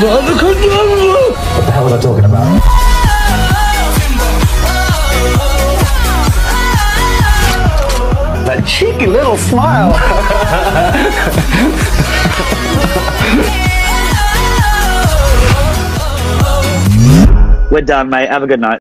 What the hell was I talking about? That cheeky little smile. We're done, mate. Have a good night.